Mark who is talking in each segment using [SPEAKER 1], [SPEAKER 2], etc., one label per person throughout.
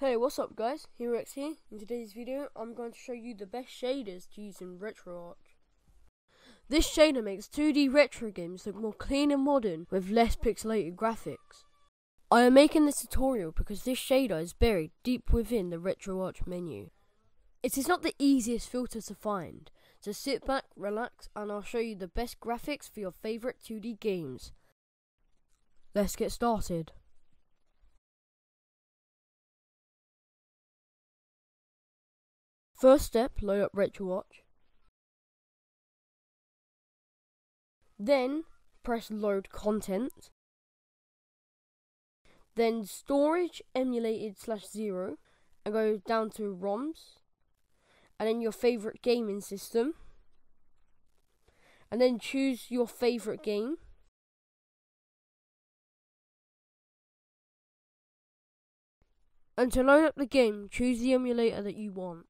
[SPEAKER 1] Hey, what's up guys? Herox here. In today's video, I'm going to show you the best shaders to use in RetroArch. This shader makes 2D retro games look more clean and modern with less pixelated graphics. I am making this tutorial because this shader is buried deep within the RetroArch menu. It is not the easiest filter to find, so sit back, relax, and I'll show you the best graphics for your favourite 2D games. Let's get started. First step, load up RetroArch. Then press load content. Then storage emulated slash zero and go down to ROMs. And then your favorite gaming system. And then choose your favorite game. And to load up the game, choose the emulator that you want.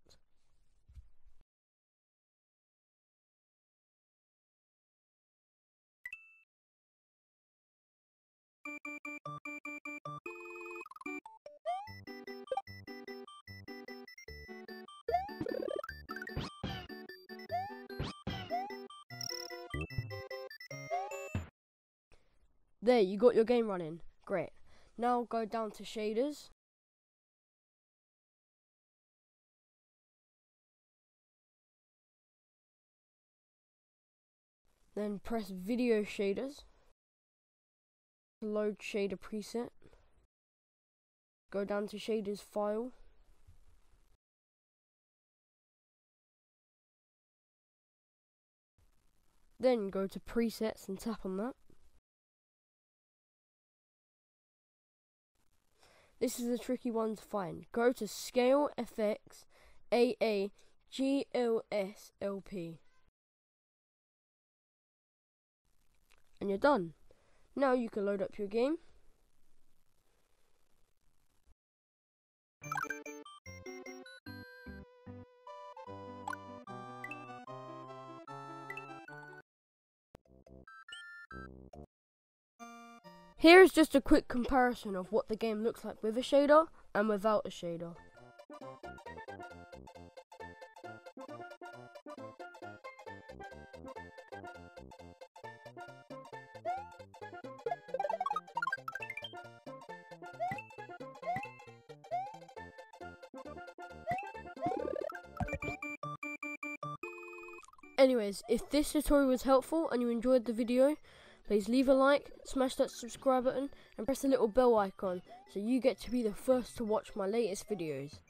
[SPEAKER 1] There, you got your game running. Great. Now go down to shaders. Then press video shaders. Load shader preset. Go down to shaders file. Then go to presets and tap on that. This is a tricky one to find. Go to Scale FX AA GLSLP. And you're done. Now you can load up your game. Here is just a quick comparison of what the game looks like with a shader and without a shader. Anyways, if this tutorial was helpful and you enjoyed the video, Please leave a like, smash that subscribe button, and press the little bell icon so you get to be the first to watch my latest videos.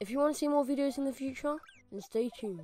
[SPEAKER 1] If you want to see more videos in the future, then stay tuned.